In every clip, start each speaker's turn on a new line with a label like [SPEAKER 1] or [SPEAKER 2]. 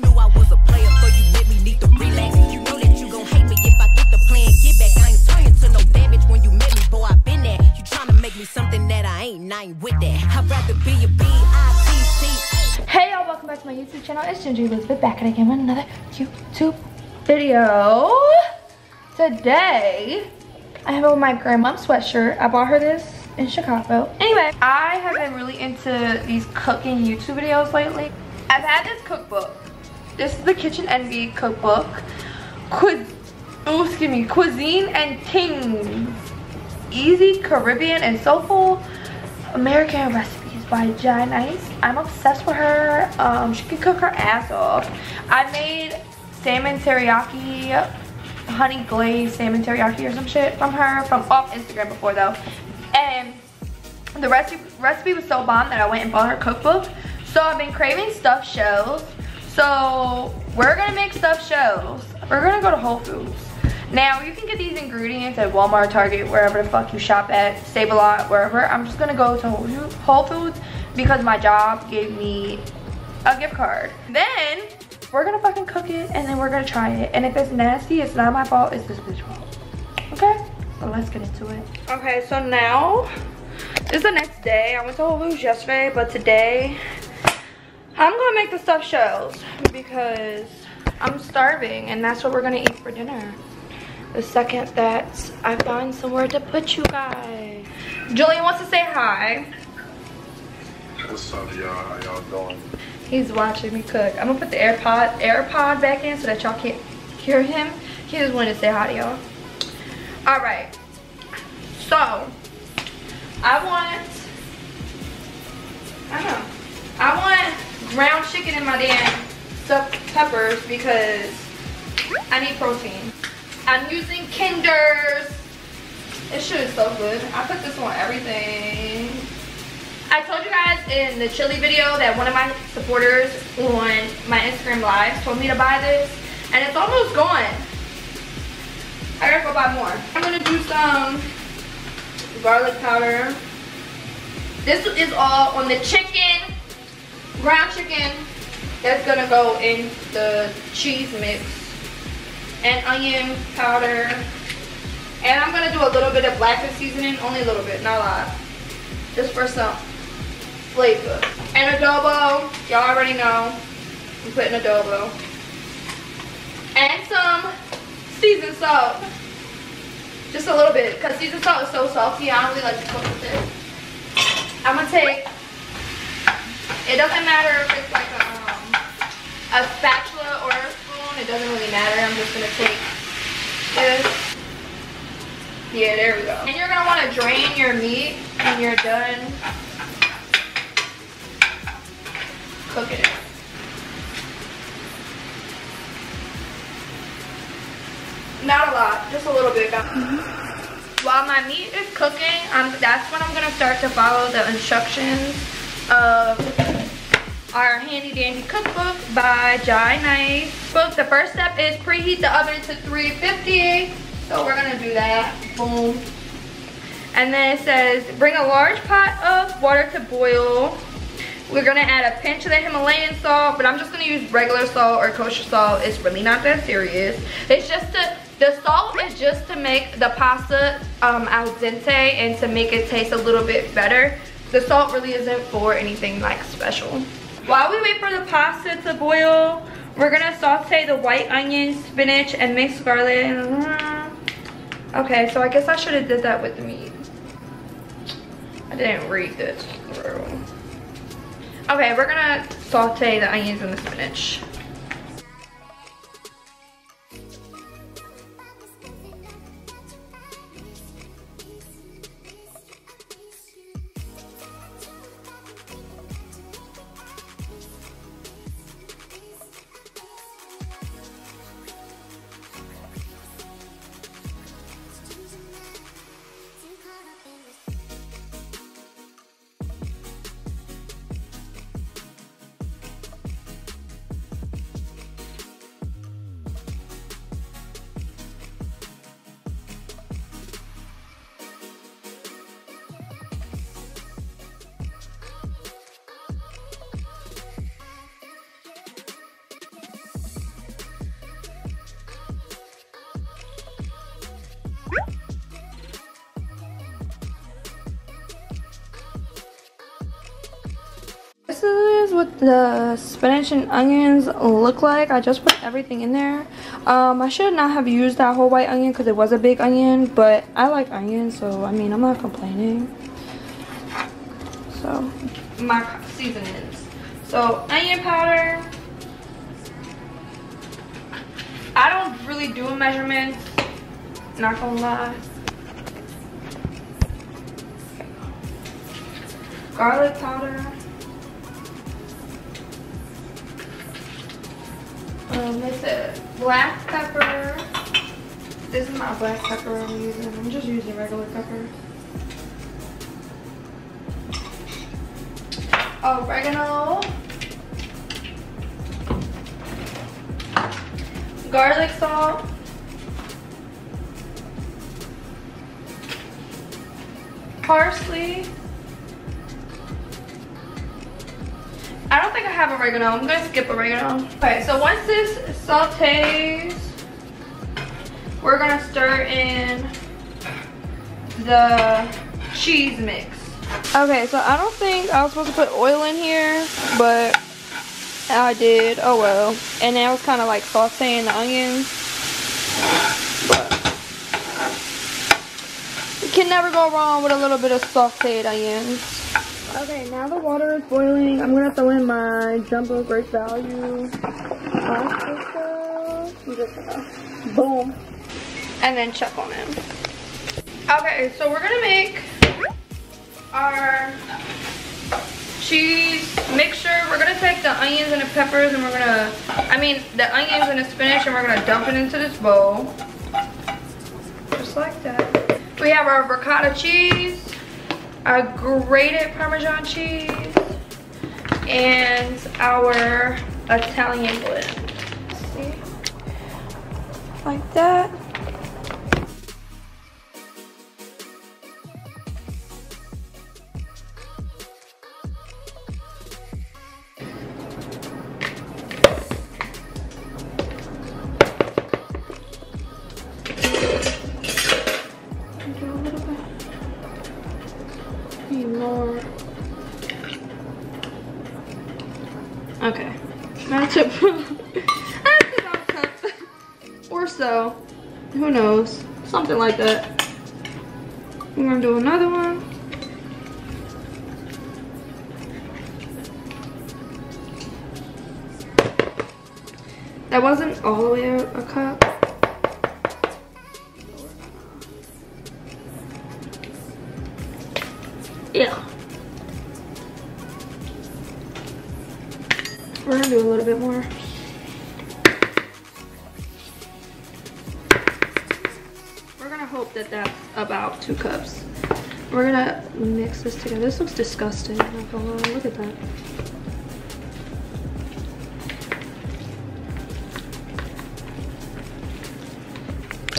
[SPEAKER 1] Knew I was a player, so you let me need to relax. You know that you gon' hate me if I get the plan. Get back, I ain't turning to no damage when you met me, boy. I been there. You tryna make me something that I ain't, I ain't with that. I'd rather be a B-I-T-C.
[SPEAKER 2] Hey y'all, welcome back to my YouTube channel. It's Jinger Elizabeth back again with another YouTube video. Today, I have on my grandmom's sweatshirt. I bought her this in Chicago. Anyway, I have been really into these cooking YouTube videos lately. I've had this cookbook. This is the Kitchen Envy cookbook. Quiz oh, excuse me, Cuisine and Things. Easy, Caribbean, and soulful American recipes by Jai Nice. I'm obsessed with her. Um, she can cook her ass off. I made salmon teriyaki, honey glazed salmon teriyaki or some shit from her from off Instagram before though. And the recipe, recipe was so bomb that I went and bought her cookbook. So I've been craving stuffed shells. So we're gonna make stuffed shells. We're gonna go to Whole Foods. Now you can get these ingredients at Walmart, Target, wherever the fuck you shop at, Save a Lot, wherever. I'm just gonna go to Whole Foods because my job gave me a gift card. Then we're gonna fucking cook it and then we're gonna try it. And if it's nasty, it's not my fault, it's this bitch fault. Okay? So let's get into it. Okay, so now, is the next day. I went to Whole Foods yesterday, but today, I'm gonna make the stuffed shells because I'm starving and that's what we're gonna eat for dinner. The second that I find somewhere to put you guys. Julian wants to say hi.
[SPEAKER 3] What's up, y'all? How y'all doing?
[SPEAKER 2] He's watching me cook. I'm gonna put the AirPod AirPod back in so that y'all can't hear him. He just wanted to say hi to y'all. All right. So, I want, I don't know. I want ground chicken in my damn stuffed peppers because I need protein. I'm using Kinder's. This shit is so good. I put this on everything. I told you guys in the chili video that one of my supporters on my Instagram live told me to buy this and it's almost gone. I gotta go buy more. I'm gonna do some garlic powder. This is all on the chicken, ground chicken that's gonna go in the cheese mix and onion powder. And I'm gonna do a little bit of black seasoning, only a little bit, not a lot. Just for some flavor. And adobo, y'all already know. I'm putting adobo. And some seasoned salt. Just a little bit, because seasoned salt is so salty, I don't really like to cook with it. I'm gonna take, it doesn't matter if it's like a, um, a spatula or a spoon, it doesn't really matter. I'm just gonna take this. Yeah, there we go. And you're gonna wanna drain your meat when you're done cooking it. Not a lot, just a little bit. Mm -hmm. While my meat is cooking, um, that's when I'm gonna start to follow the instructions of our handy dandy cookbook by Jai Nice. Book, the first step is preheat the oven to 350. So we're gonna do that, boom. And then it says, bring a large pot of water to boil. We're gonna add a pinch of the Himalayan salt, but I'm just gonna use regular salt or kosher salt. It's really not that serious. It's just to, the salt is just to make the pasta um, al dente and to make it taste a little bit better. The salt really isn't for anything like special. While we wait for the pasta to boil, we're gonna saute the white onion, spinach, and mixed garlic. Okay, so I guess I should have did that with the meat. I didn't read this through. Okay, we're gonna saute the onions and the spinach. What the spinach and onions look like. I just put everything in there. Um, I should not have used that whole white onion because it was a big onion, but I like onions, so I mean, I'm not complaining. So, my seasonings. So, onion powder. I don't really do a measurement, not gonna lie. Garlic powder. Um, they said black pepper. This is not black pepper I'm using. I'm just using regular pepper. Oregano. Garlic salt. Parsley. Think I have oregano. I'm gonna skip oregano. Okay, so once this sautés, we're gonna stir in the cheese mix. Okay, so I don't think I was supposed to put oil in here, but I did. Oh well. And now it's kind of like sauteing the onions. But you can never go wrong with a little bit of sauteed onions. Okay, now the water is boiling. I'm gonna throw in my jumbo great value pasta. Boom, and then check on them. Okay, so we're gonna make our cheese mixture. We're gonna take the onions and the peppers, and we're gonna, I mean, the onions and the spinach, and we're gonna dump it into this bowl, just like that. We have our ricotta cheese our grated Parmesan cheese, and our Italian blend. See? Like that. Okay. That's it. That's about. Or so. Who knows? Something like that. We're gonna do another one. That wasn't all the way a, a cup. Yeah. We're gonna do a little bit more. We're gonna hope that that's about two cups. We're gonna mix this together. This looks disgusting. Look at that.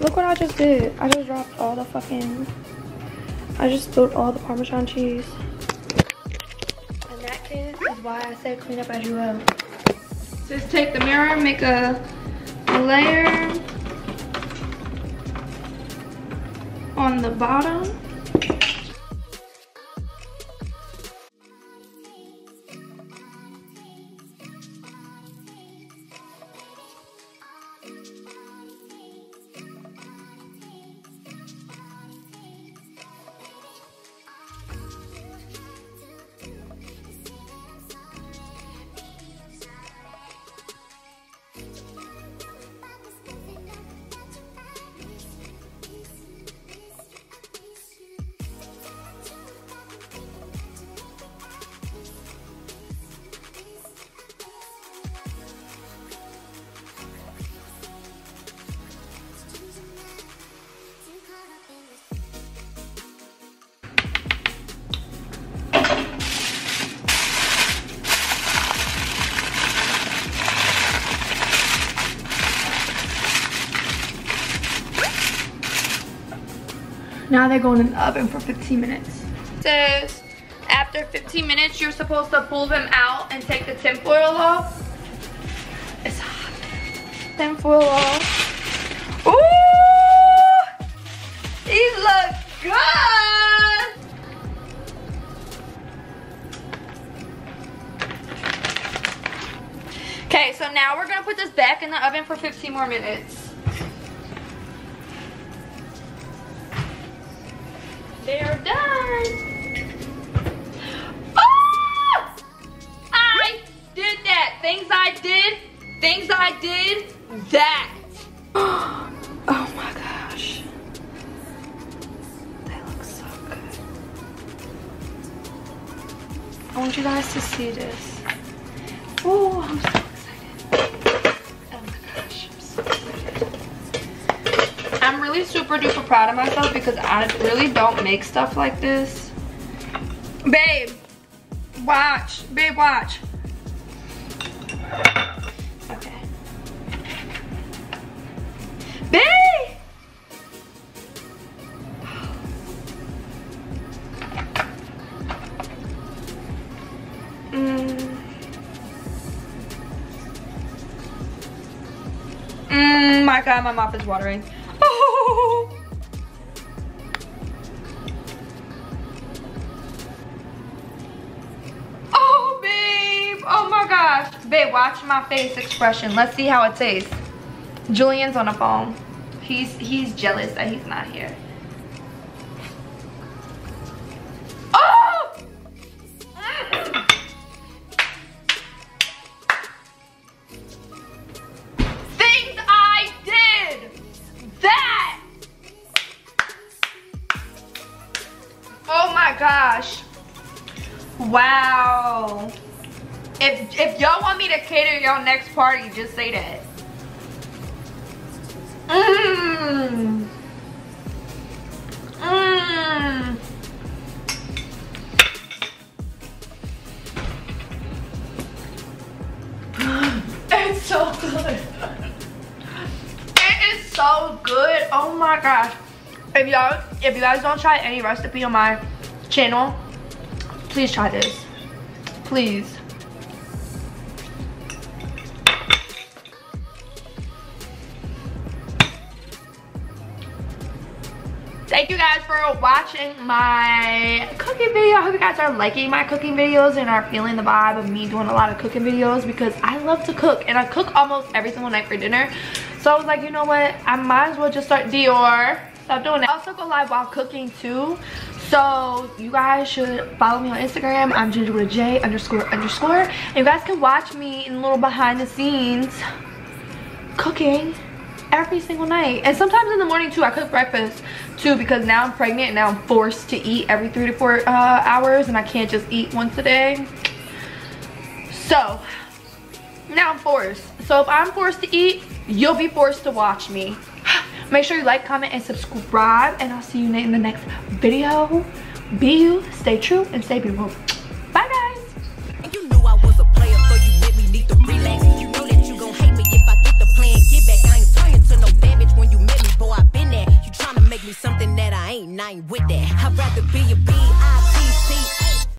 [SPEAKER 2] Look what I just did. I just dropped all the fucking I just spilled all the Parmesan cheese. Why I said clean up as you go. Just take the mirror, make a, a layer on the bottom. Now they're going in the oven for 15 minutes. It says after 15 minutes, you're supposed to pull them out and take the tinfoil off. It's hot. Tinfoil off. Ooh! These look good! Okay, so now we're gonna put this back in the oven for 15 more minutes. They're done. Ah! I did that. Things I did, things I did, that. Oh my gosh. They look so good. I want you guys to see this. Oh, I'm so really super duper proud of myself because I really don't make stuff like this. Babe, watch. Babe, watch. Okay. Babe! Mm. Mm, my god, my mouth is watering. Watch my face expression. Let's see how it tastes. Julian's on the phone. He's he's jealous that he's not here. If y'all want me to cater y'all next party, just say that. Mmm. Mmm. It's so good. It is so good. Oh my gosh. If y'all if you guys don't try any recipe on my channel, please try this. Please. Thank you guys for watching my cooking video. I hope you guys are liking my cooking videos and are feeling the vibe of me doing a lot of cooking videos because I love to cook and I cook almost every single night for dinner. So I was like, you know what? I might as well just start Dior. Stop doing it. I also go live while cooking too. So you guys should follow me on Instagram. I'm Jinger with a J underscore underscore. And you guys can watch me in a little behind the scenes cooking every single night. And sometimes in the morning too. I cook breakfast too because now I'm pregnant and now I'm forced to eat every three to four uh, hours and I can't just eat once a day. So now I'm forced. So if I'm forced to eat, you'll be forced to watch me. Make sure you like, comment, and subscribe. And I'll see you in the next video. Be you, stay true, and stay beautiful. ain't with that. I'd rather be a bee.